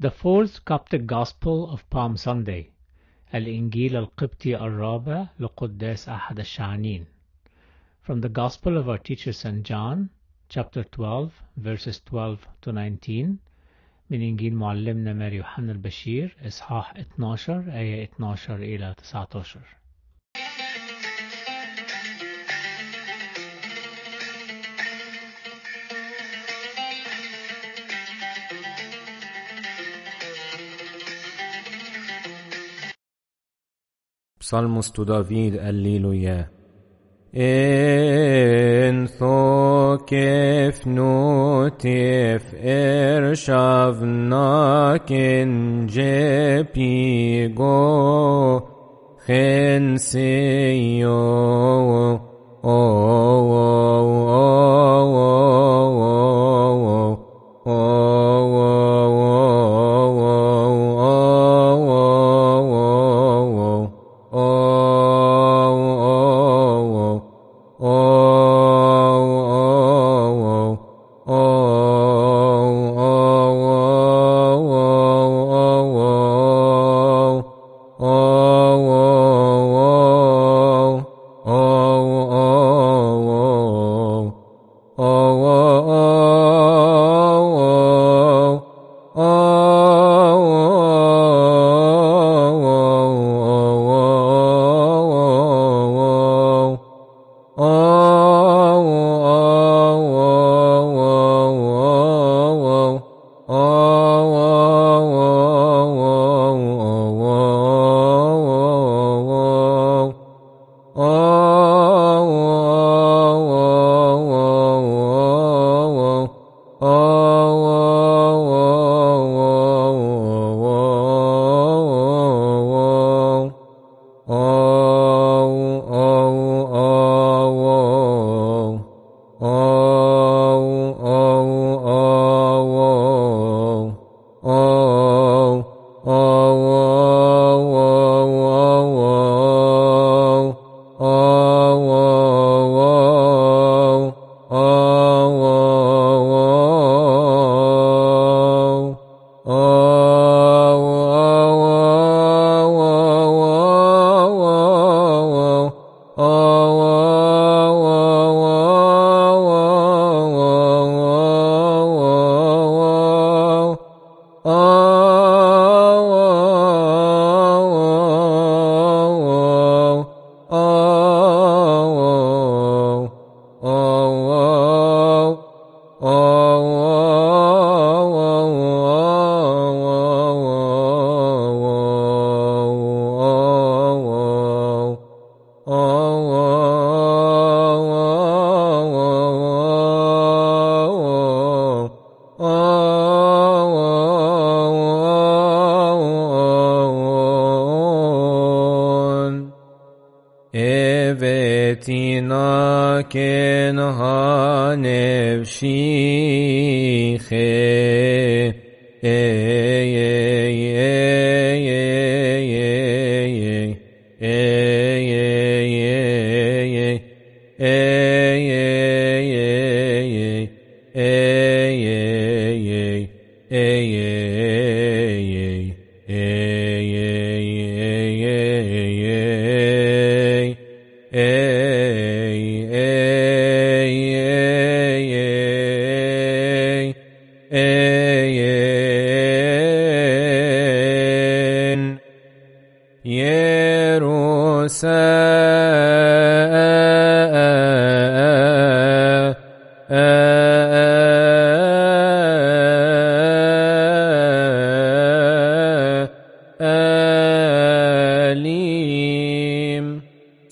The fourth Coptic Gospel of Palm Sunday الإنجيل القبطي الرابع لقداس أحد الشعانين From the Gospel of our teacher St. John, chapter 12, verses 12 to 19 من إنجيل معلمنا ماري يوحنا البشير إصحاح 12 آية 12 إلى 19 Psalmus tu David, Alleluia. En thokef notif ershavnakin jepigo chenseyo o Evetina 어, que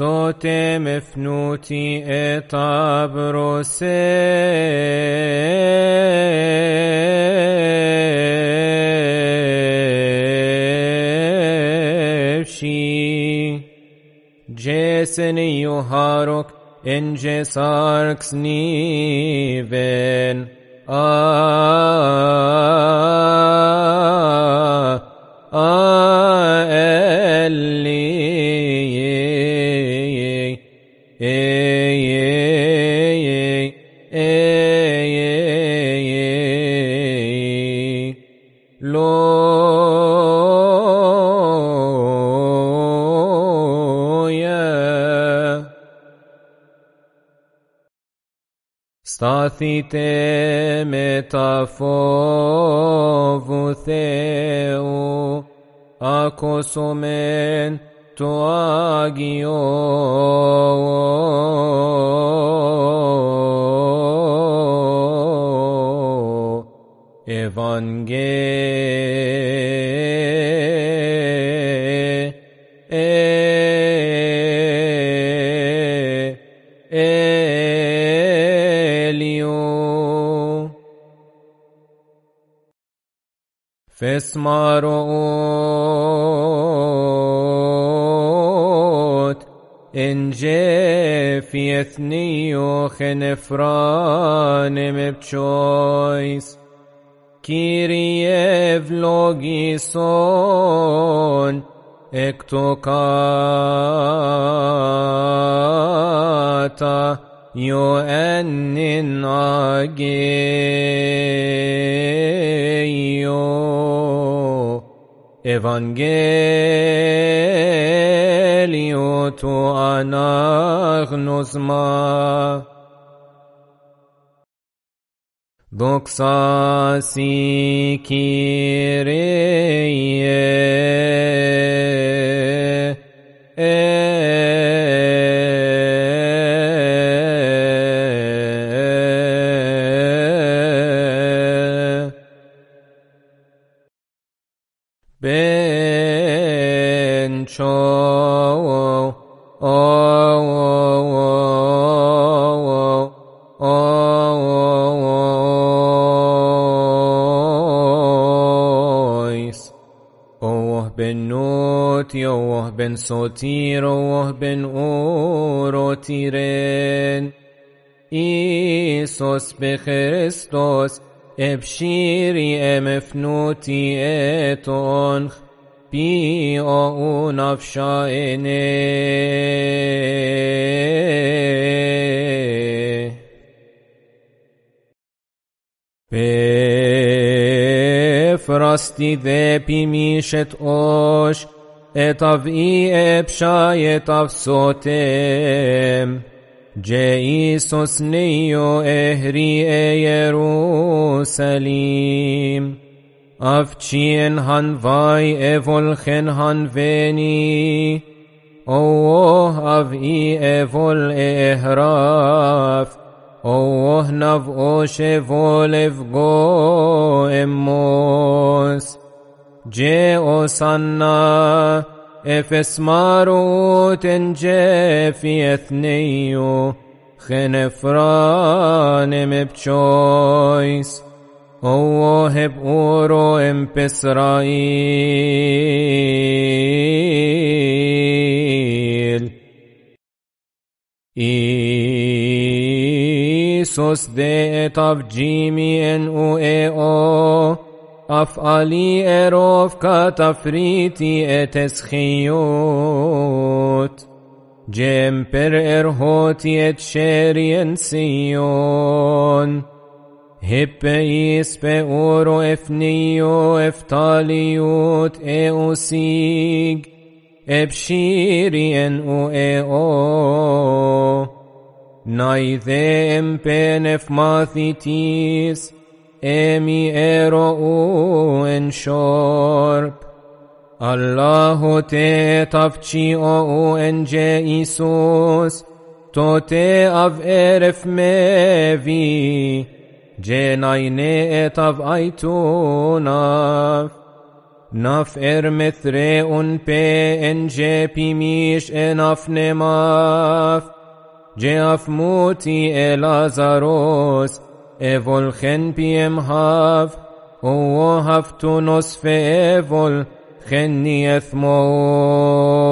Sotem efnuti et abrosevshi Jeseni yoharok en jesarks niven Ah, Στάθητε με τα φόβου Θεού, ακούσομεν το Άγιο Evangelium. In Jefi ethnio chenefranim choice. Kyrie vlogison ektokata يؤنن ageo Evangelio tu anagnosma Doxa si Kyrie بن نوتي اوه بن سوتير اوه بن أوروتيرين. إيسوس بخريستوس إبشيري أمفنوتي اتونخ بي أو نفشائني بفرستي فرستیده پیمیشت اوش اتاو ای اپشای اتاو سوتم جئی سسنی و اهری هان وای هنوای هن هنوینی اوه او ای اول احراف Oh, volev go emos. Je osanna, efes marut en je fi ethneu, Chenefranem epchois. وواهب أورو ام بإسرائيل إيسوس دي اتاف جيمي ان أو اي أو أفعلي اروف كتفريتي اتسخيوت جيمبر ارهوتي اتشيرين سيون هبئيس بأورو إفنيو إفتاليوت إيوسيج إبشيري إن أو إيو نايذيم Naide empenefmathitis, emi ero en shorp. الله te tavci o en Jesus, to te av eref mevi, naf اتاف ایتوناف ناف ارمثره اون پی انجه پیمیش اناف نماف جاف موتي الازاروس ايفول بيم هاف او هفتو نصف ايفول خني اثموت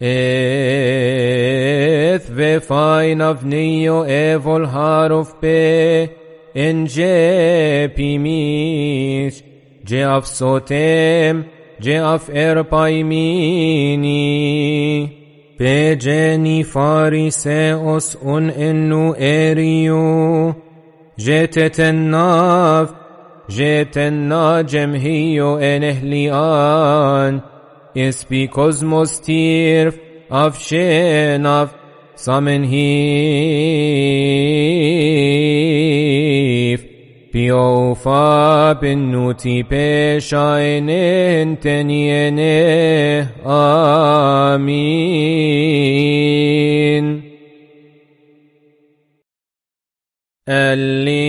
Eth vefain avnio evol harof pe en je pimish je af sotem je af erpaimini pe jeni fariseos un ennu eriu je tetennav je tenna jemhiyo enehlian Ispi cosmos tirf afshenaf samen hif Piofa benuti